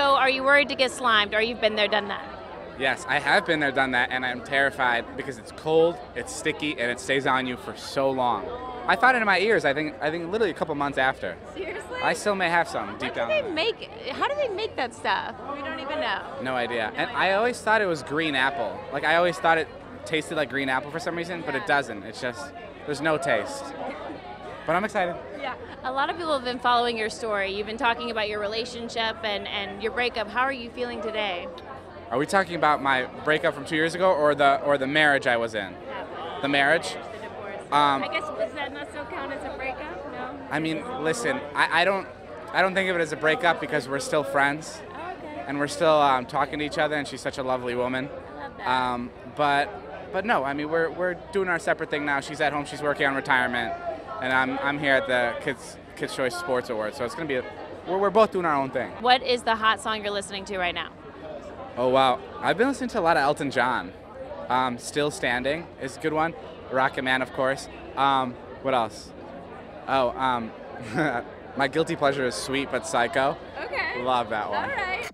So are you worried to get slimed, or you've been there, done that? Yes, I have been there, done that, and I'm terrified because it's cold, it's sticky, and it stays on you for so long. I found it in my ears. I think I think literally a couple months after. Seriously? I still may have some deep do down. they make? How do they make that stuff? We don't even know. No idea. And I always thought it was green apple. Like I always thought it tasted like green apple for some reason, but it doesn't. It's just there's no taste. But I'm excited. Yeah. A lot of people have been following your story. You've been talking about your relationship and, and your breakup. How are you feeling today? Are we talking about my breakup from two years ago, or the or the marriage I was in? The marriage. The Um, I guess does that not still count as a breakup? No. I mean, listen, I, I don't I don't think of it as a breakup because we're still friends Oh, okay. and we're still um, talking to each other, and she's such a lovely woman. I love that. Um, but but no, I mean we're we're doing our separate thing now. She's at home. She's working on retirement, and I'm I'm here at the Kids Kids Choice Sports Awards. So it's gonna be a, we're we're both doing our own thing. what is the hot song you're listening to right now? Oh wow, I've been listening to a lot of Elton John. Um, Still Standing is a good one. Rocket Man, of course. Um, what else? Oh, um, my guilty pleasure is Sweet but Psycho. Okay. Love that one. All right.